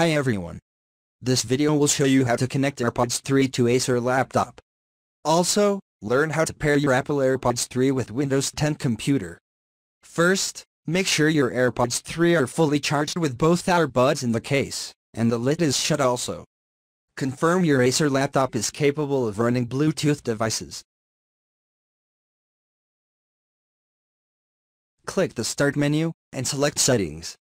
Hi everyone. This video will show you how to connect AirPods 3 to Acer laptop. Also, learn how to pair your Apple AirPods 3 with Windows 10 computer. First, make sure your AirPods 3 are fully charged with both earbuds in the case, and the lid is shut also. Confirm your Acer laptop is capable of running Bluetooth devices. Click the Start menu, and select Settings.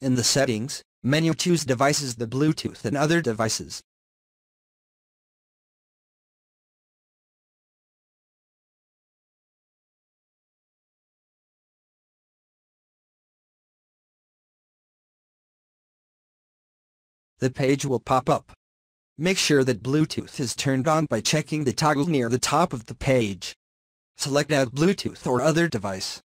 In the Settings menu choose Devices the Bluetooth and other devices. The page will pop up. Make sure that Bluetooth is turned on by checking the toggle near the top of the page. Select Add Bluetooth or other device.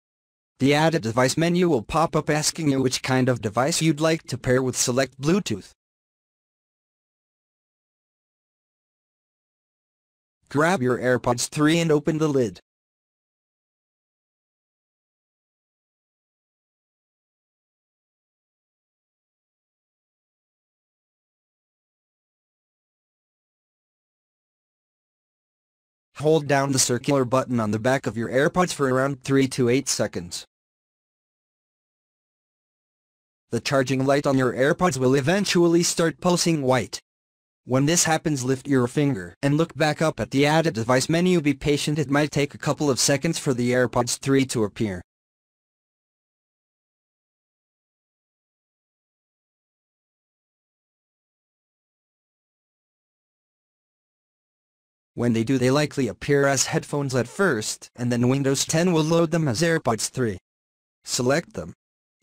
The Add a Device menu will pop up asking you which kind of device you'd like to pair with Select Bluetooth. Grab your AirPods 3 and open the lid. Hold down the circular button on the back of your AirPods for around 3 to 8 seconds. The charging light on your AirPods will eventually start pulsing white. When this happens lift your finger and look back up at the Add a Device menu be patient it might take a couple of seconds for the AirPods 3 to appear. When they do they likely appear as headphones at first, and then Windows 10 will load them as AirPods 3. Select them.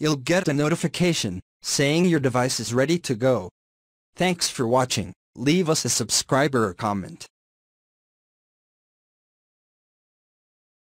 You'll get a notification, saying your device is ready to go. Thanks for watching, leave us a subscriber or comment.